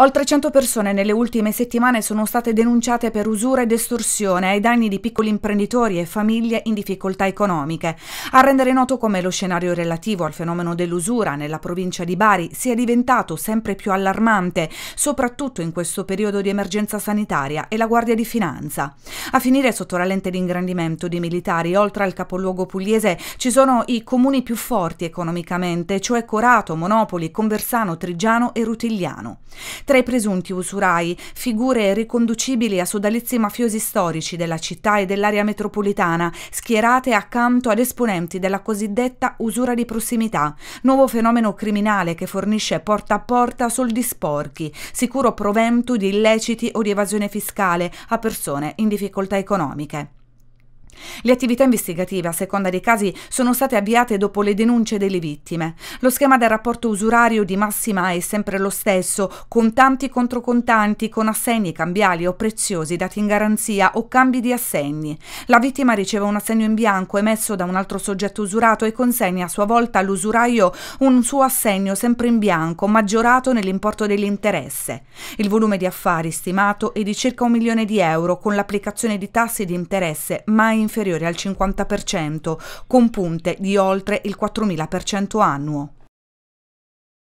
Oltre 100 persone nelle ultime settimane sono state denunciate per usura ed estorsione ai danni di piccoli imprenditori e famiglie in difficoltà economiche. A rendere noto come lo scenario relativo al fenomeno dell'usura nella provincia di Bari sia diventato sempre più allarmante, soprattutto in questo periodo di emergenza sanitaria e la Guardia di Finanza. A finire sotto la lente di ingrandimento di militari, oltre al capoluogo pugliese, ci sono i comuni più forti economicamente, cioè Corato, Monopoli, Conversano, Trigiano e Rutigliano. Tra i presunti usurai, figure riconducibili a sodalizi mafiosi storici della città e dell'area metropolitana, schierate accanto ad esponenti della cosiddetta usura di prossimità, nuovo fenomeno criminale che fornisce porta a porta soldi sporchi, sicuro provento di illeciti o di evasione fiscale a persone in difficoltà economiche. Le attività investigative, a seconda dei casi, sono state avviate dopo le denunce delle vittime. Lo schema del rapporto usurario di massima è sempre lo stesso, contanti contro contanti, con assegni cambiali o preziosi dati in garanzia o cambi di assegni. La vittima riceve un assegno in bianco emesso da un altro soggetto usurato e consegna a sua volta all'usuraio un suo assegno sempre in bianco, maggiorato nell'importo dell'interesse. Il volume di affari stimato è di circa un milione di euro, con l'applicazione di tassi di interesse mai inferiori al 50%, con punte di oltre il 4.000% annuo.